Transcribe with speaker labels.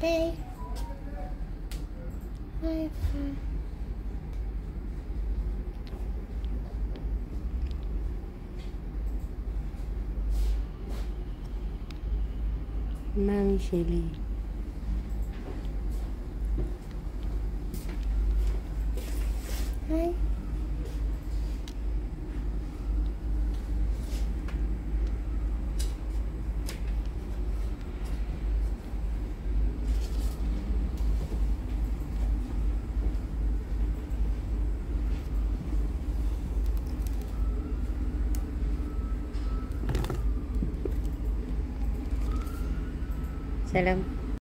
Speaker 1: High five.
Speaker 2: Mary Shelley.
Speaker 1: Hi.
Speaker 2: Salam.